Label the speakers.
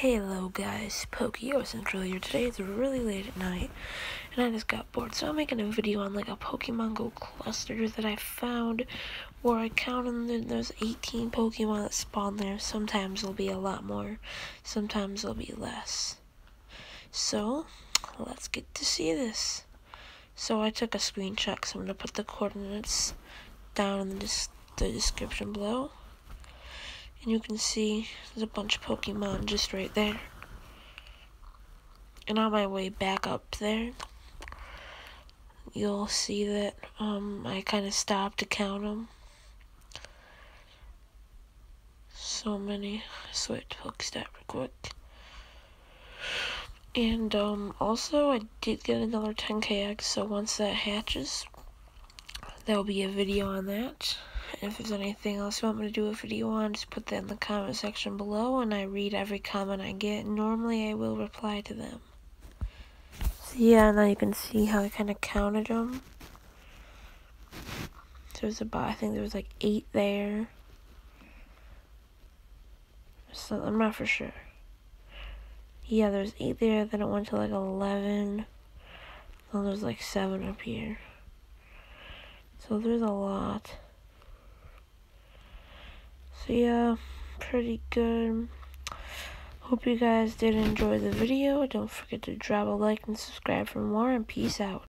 Speaker 1: Hello guys, Pokey Central here. Today it's really late at night and I just got bored. So I'm making a video on like a Pokemon Go cluster that I found where I counted and there's 18 Pokemon that spawn there. Sometimes there'll be a lot more, sometimes there'll be less. So let's get to see this. So I took a screenshot so I'm going to put the coordinates down in the, the description below. And you can see there's a bunch of Pokemon just right there. And on my way back up there, you'll see that um, I kind of stopped to count them. So many. Switch Pokestop real quick. And um, also, I did get another 10k eggs, so once that hatches, there'll be a video on that. And if there's anything else you want me to do a video on, just put that in the comment section below, and I read every comment I get. Normally, I will reply to them. So yeah, now you can see how I kind of counted them. So There's about, I think there was like eight there. So I'm not for sure. Yeah, there's eight there, then it went to like 11. Then there's like seven up here. So there's a lot. So yeah, pretty good. Hope you guys did enjoy the video. Don't forget to drop a like and subscribe for more and peace out.